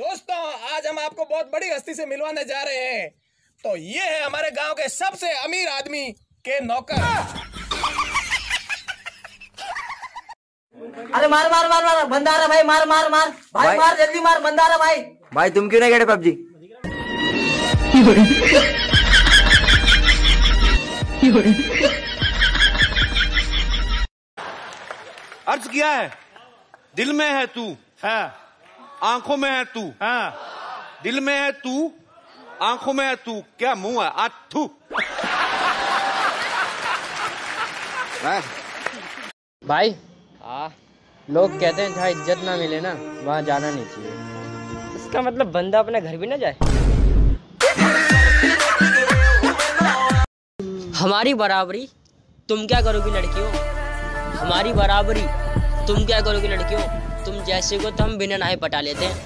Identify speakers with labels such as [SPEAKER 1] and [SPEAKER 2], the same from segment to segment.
[SPEAKER 1] दोस्तों आज हम आपको बहुत बड़ी हस्ती से मिलवाने जा रहे हैं। तो ये है हमारे गाँव के सबसे अमीर आदमी के नौकर।
[SPEAKER 2] अरे मार मार मार मार बंदा रहा भाई मार मार मार। भाई,
[SPEAKER 3] भाई।
[SPEAKER 2] मार जल्दी मार बंदा आ रहा भाई।
[SPEAKER 3] भाई तुम क्यों नहीं खेले पबजी?
[SPEAKER 4] अर्ज़ किया है दिल में है तू है। आँखों में है तू। है। दिल में है तू आँखों में है तू। क्या मुँह है? आथू
[SPEAKER 5] भाई हाँ। लोग कहते हैं जहाँ इज़्ज़त ना मिले ना वहाँ जाना नहीं चाहिए। इसका मतलब बंदा अपने घर भी ना जाए? हमारी बराबरी तुम क्या करोगी लड़कियों? हमारी बराबरी तुम क्या करोगी लड़कियों? तुम जैसे को तो हम बिना नाहे पटा लेते हैं।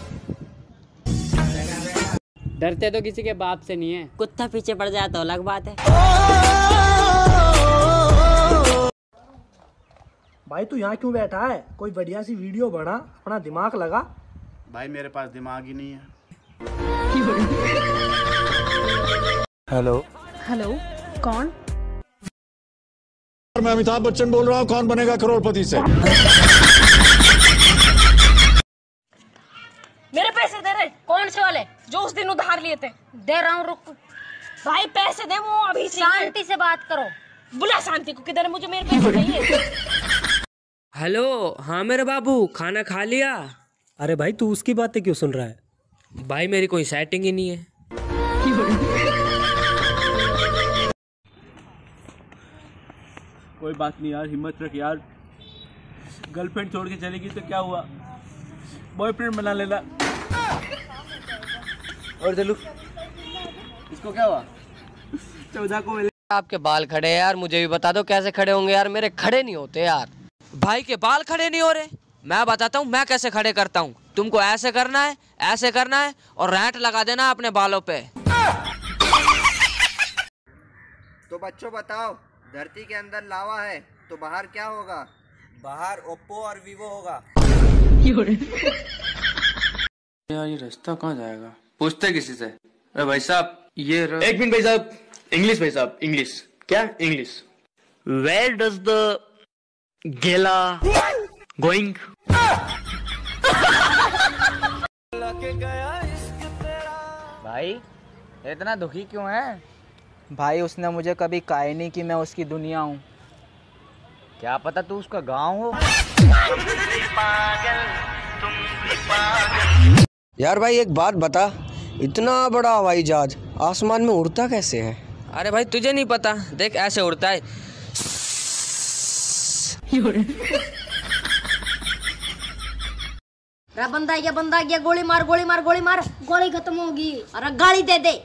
[SPEAKER 6] डरते तो किसी के बाप से नहीं है।
[SPEAKER 5] कुत्ता पीछे पड़ जाए तो अलग बात है।
[SPEAKER 7] भाई तू यहाँ क्यों बैठा है? कोई बढ़िया सी वीडियो बना अपना दिमाग लगा।
[SPEAKER 8] भाई मेरे पास दिमाग ही नहीं है।
[SPEAKER 9] हेलो।
[SPEAKER 10] हेलो कौन?
[SPEAKER 9] मैं अमिताभ बच्चन बोल रहा हूँ कौन बनेगा करोड़पति से?
[SPEAKER 10] मेरे पैसे दे रहे कौन से वाले जो उस दिन उधार लिए थे? दे रहा हूँ रुक। भाई पैसे दे वो अभी शांति से बात करो। बुला शांति को किधर मुझे मेरे पैसे चाहिए।
[SPEAKER 5] हेलो हाँ मेरे बाबू खाना खा लिया?
[SPEAKER 7] अरे भाई तू उसकी बातें क्यों सुन रहा है?
[SPEAKER 5] भाई मेरी कोई सेटिंग ही नहीं है।
[SPEAKER 11] कोई बात नहीं यार हिम्मत रख यार। गर्लफ्रेंड छोड़ के चलेगी तो क्या हुआ? बॉयफ्रेंड बना लेना।
[SPEAKER 3] और चलू
[SPEAKER 11] इसको क्या हुआ? चौदह को मिले।
[SPEAKER 5] आपके बाल खड़े हैं यार मुझे भी बता दो कैसे खड़े होंगे यार मेरे खड़े नहीं होते यार। भाई के बाल खड़े नहीं हो रहे। मैं बताता हूँ मैं कैसे खड़े करता हूँ। तुमको ऐसे करना है ऐसे करना है और रैंट लगा देना अपने बालों पे।
[SPEAKER 3] तो बच्चों बताओ धरती के अंदर लावा है तो बाहर क्या होगा? बाहर ओप्पो और वीवो होगा।
[SPEAKER 11] यार ये रास्ता कहाँ जाएगा? पूछते किसी से। अरे भाई साहब ये एक मिनट भाई साहब इंग्लिश भाई साहब इंग्लिश क्या? English where does the gala going
[SPEAKER 3] भाई इतना दुखी क्यों है? भाई उसने मुझे कभी कहा ही नहीं कि मैं उसकी दुनिया हूँ। क्या पता तू उसका गाँव हो?
[SPEAKER 2] यार भाई एक बात बता। इतना बड़ा हवाई जहाज़ आसमान में उड़ता कैसे है?
[SPEAKER 5] अरे भाई तुझे नहीं पता। देख ऐसे उड़ता है।
[SPEAKER 10] अरे बंदा आ गया बंदा आ गया। गोली मार गोली मार गोली मार। गोली खत्म होगी। अरे गाली दे दे।